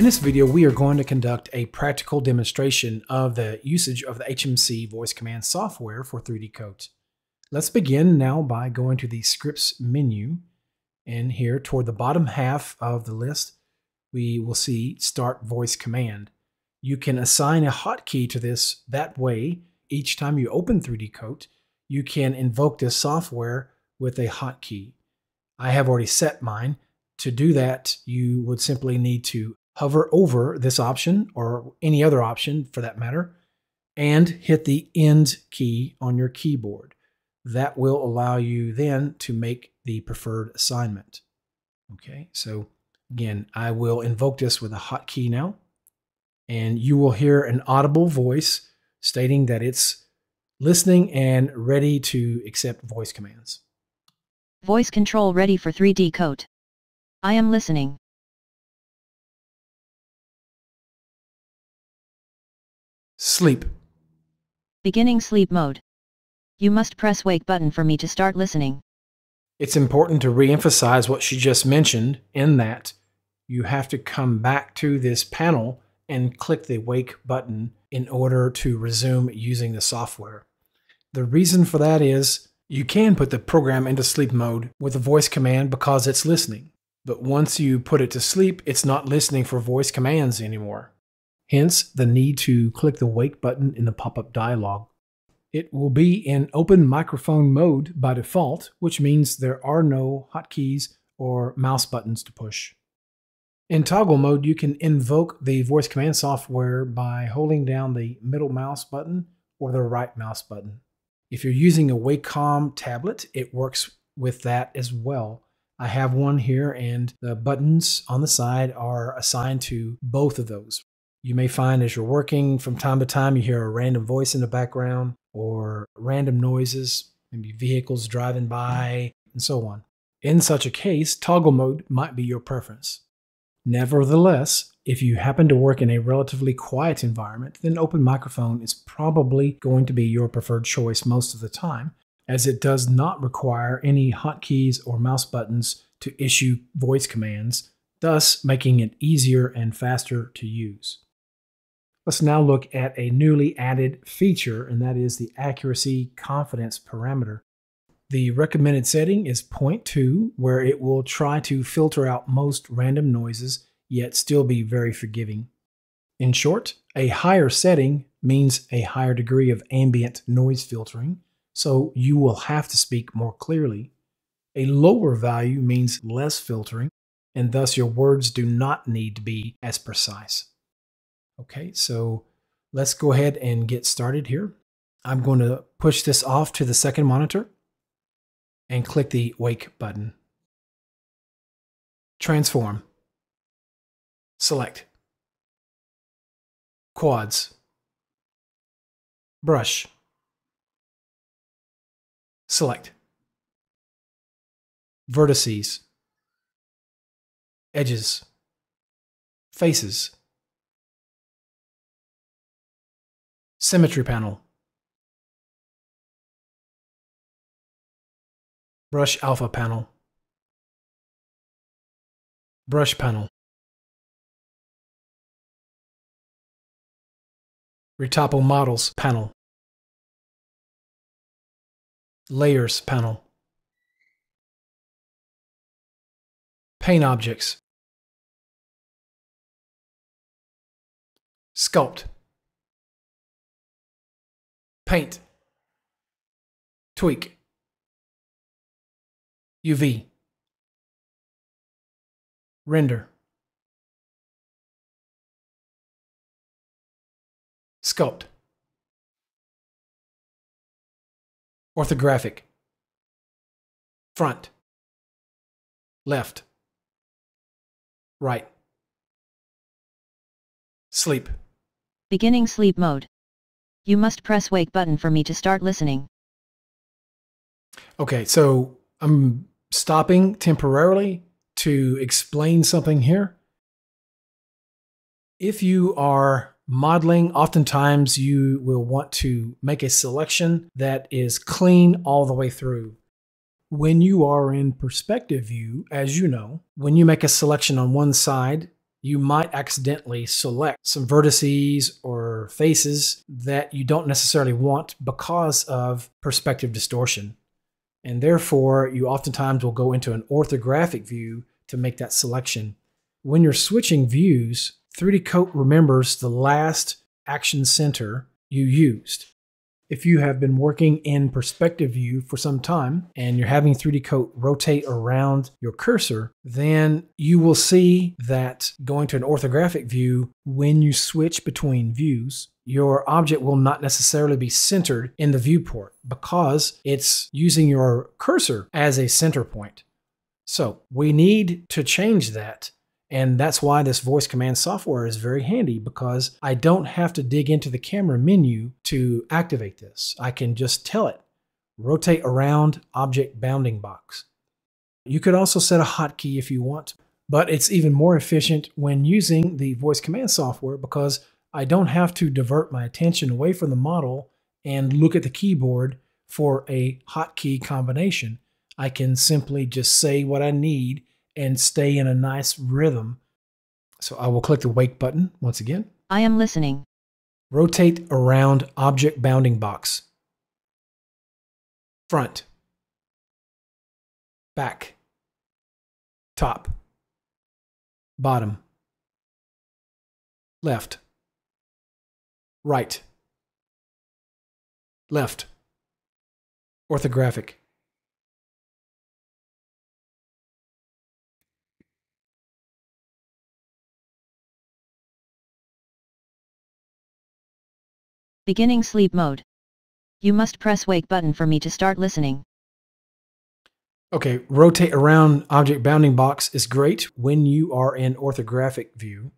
In this video, we are going to conduct a practical demonstration of the usage of the HMC voice command software for 3D Coat. Let's begin now by going to the scripts menu and here toward the bottom half of the list, we will see start voice command. You can assign a hotkey to this that way. Each time you open 3D Coat, you can invoke this software with a hotkey. I have already set mine. To do that, you would simply need to hover over this option or any other option for that matter and hit the end key on your keyboard. That will allow you then to make the preferred assignment. Okay, so again, I will invoke this with a hotkey now, and you will hear an audible voice stating that it's listening and ready to accept voice commands. Voice control ready for 3D coat. I am listening. Sleep. Beginning sleep mode. You must press wake button for me to start listening. It's important to reemphasize what she just mentioned in that you have to come back to this panel and click the wake button in order to resume using the software. The reason for that is you can put the program into sleep mode with a voice command because it's listening. But once you put it to sleep, it's not listening for voice commands anymore. Hence, the need to click the wake button in the pop up dialog. It will be in open microphone mode by default, which means there are no hotkeys or mouse buttons to push. In toggle mode, you can invoke the voice command software by holding down the middle mouse button or the right mouse button. If you're using a Wacom tablet, it works with that as well. I have one here, and the buttons on the side are assigned to both of those. You may find as you're working from time to time, you hear a random voice in the background or random noises, maybe vehicles driving by, and so on. In such a case, toggle mode might be your preference. Nevertheless, if you happen to work in a relatively quiet environment, then open microphone is probably going to be your preferred choice most of the time, as it does not require any hotkeys or mouse buttons to issue voice commands, thus making it easier and faster to use. Let's now look at a newly added feature, and that is the accuracy confidence parameter. The recommended setting is 0.2, where it will try to filter out most random noises, yet still be very forgiving. In short, a higher setting means a higher degree of ambient noise filtering, so you will have to speak more clearly. A lower value means less filtering, and thus your words do not need to be as precise. Okay, so let's go ahead and get started here. I'm going to push this off to the second monitor and click the Wake button. Transform. Select. Quads. Brush. Select. Vertices. Edges. Faces. Symmetry panel. Brush alpha panel. Brush panel. Retopo models panel. Layers panel. Paint objects. Sculpt paint, tweak, UV, render, sculpt, orthographic, front, left, right, sleep. Beginning sleep mode. You must press wake button for me to start listening. Okay, so I'm stopping temporarily to explain something here. If you are modeling, oftentimes you will want to make a selection that is clean all the way through. When you are in perspective view, as you know, when you make a selection on one side, you might accidentally select some vertices or faces that you don't necessarily want because of perspective distortion. And therefore, you oftentimes will go into an orthographic view to make that selection. When you're switching views, 3D Coat remembers the last action center you used. If you have been working in perspective view for some time and you're having 3D Coat rotate around your cursor, then you will see that going to an orthographic view, when you switch between views, your object will not necessarily be centered in the viewport because it's using your cursor as a center point. So we need to change that and that's why this voice command software is very handy because I don't have to dig into the camera menu to activate this. I can just tell it, rotate around object bounding box. You could also set a hotkey if you want, but it's even more efficient when using the voice command software because I don't have to divert my attention away from the model and look at the keyboard for a hotkey combination. I can simply just say what I need and stay in a nice rhythm. So I will click the wake button once again. I am listening. Rotate around object bounding box. Front. Back. Top. Bottom. Left. Right. Left. Orthographic. Beginning sleep mode. You must press wake button for me to start listening. Okay, rotate around object bounding box is great when you are in orthographic view.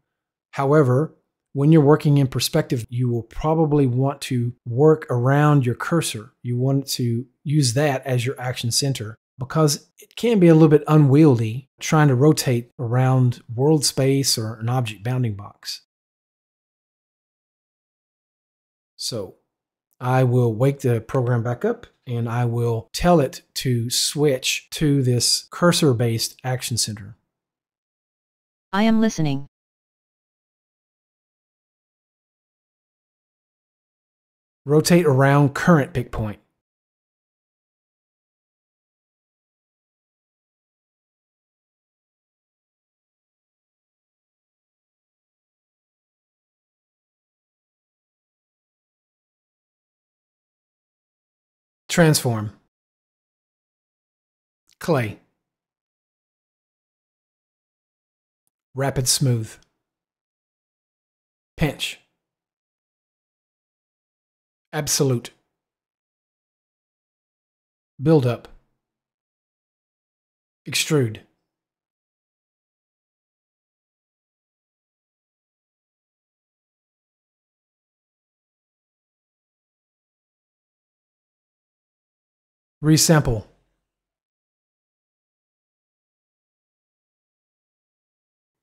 However, when you're working in perspective, you will probably want to work around your cursor. You want to use that as your action center because it can be a little bit unwieldy trying to rotate around world space or an object bounding box. So I will wake the program back up and I will tell it to switch to this cursor based action center. I am listening. Rotate around current pick point. Transform. Clay. Rapid smooth. Pinch. Absolute. Build up. Extrude. Resample.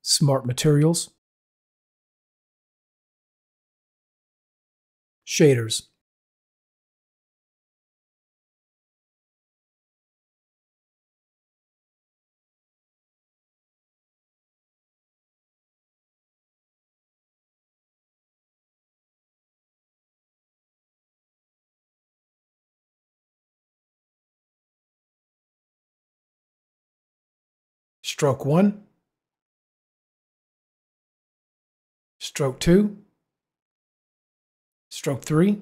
Smart materials. Shaders. Stroke 1. Stroke 2. Stroke 3.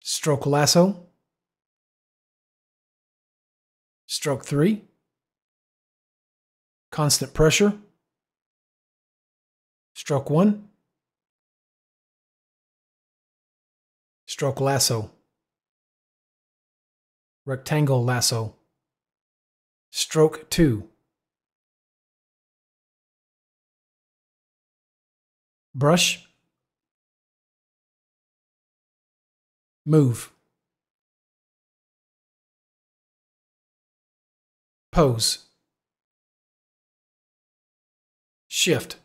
Stroke lasso. Stroke 3. Constant pressure. Stroke 1. Stroke lasso. Rectangle lasso. Stroke 2. Brush. Move. Pose. Shift.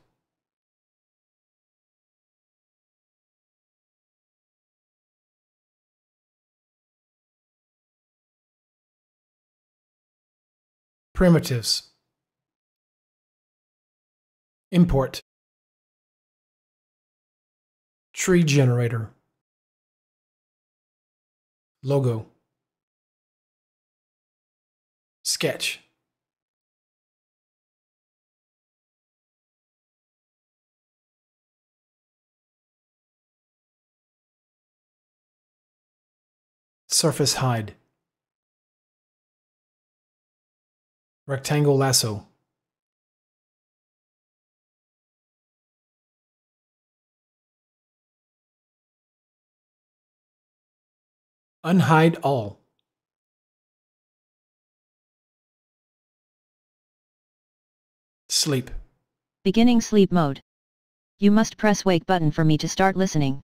Primitives Import. Tree generator. Logo. Sketch. Surface hide. Rectangle lasso. Unhide all. Sleep. Beginning sleep mode. You must press wake button for me to start listening.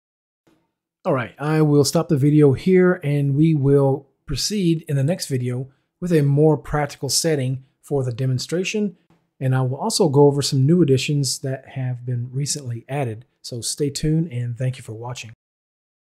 All right, I will stop the video here and we will proceed in the next video with a more practical setting for the demonstration. And I will also go over some new additions that have been recently added. So stay tuned and thank you for watching.